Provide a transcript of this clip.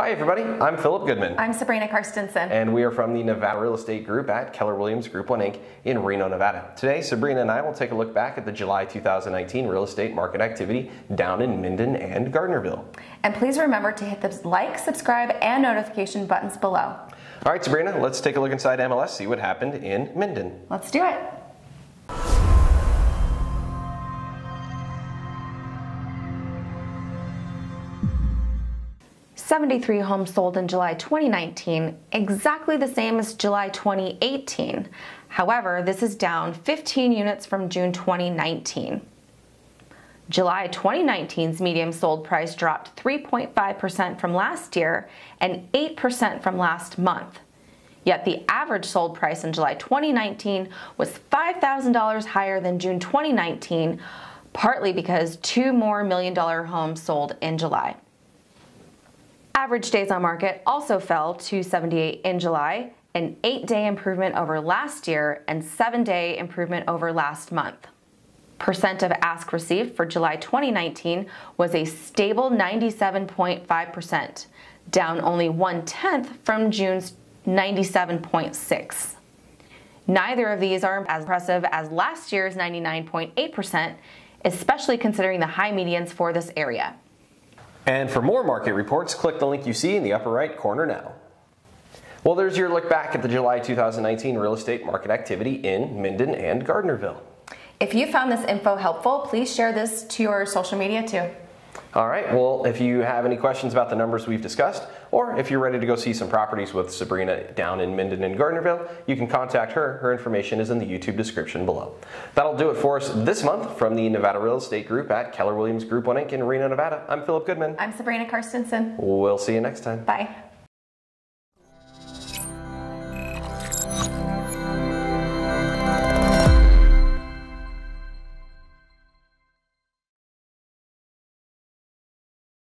Hi, everybody. I'm Phillip Goodman. I'm Sabrina Carstensen. And we are from the Nevada Real Estate Group at Keller Williams Group 1 Inc. in Reno, Nevada. Today, Sabrina and I will take a look back at the July 2019 real estate market activity down in Minden and Gardnerville. And please remember to hit the like, subscribe, and notification buttons below. All right, Sabrina, let's take a look inside MLS, see what happened in Minden. Let's do it. 73 homes sold in July 2019, exactly the same as July 2018. However, this is down 15 units from June 2019. July 2019's median sold price dropped 3.5% from last year and 8% from last month. Yet the average sold price in July 2019 was $5,000 higher than June 2019, partly because two more million dollar homes sold in July. Average days on market also fell to 78 in July, an eight day improvement over last year and seven day improvement over last month. Percent of ask received for July 2019 was a stable 97.5%, down only one tenth from June's 97.6. Neither of these are as impressive as last year's 99.8%, especially considering the high medians for this area. And for more market reports, click the link you see in the upper right corner now. Well, there's your look back at the July 2019 real estate market activity in Minden and Gardnerville. If you found this info helpful, please share this to your social media too. All right, well, if you have any questions about the numbers we've discussed, or if you're ready to go see some properties with Sabrina down in Minden and Gardnerville, you can contact her. Her information is in the YouTube description below. That'll do it for us this month from the Nevada Real Estate Group at Keller Williams Group 1 Inc. in Reno, Nevada. I'm Phillip Goodman. I'm Sabrina Carstensen. We'll see you next time. Bye.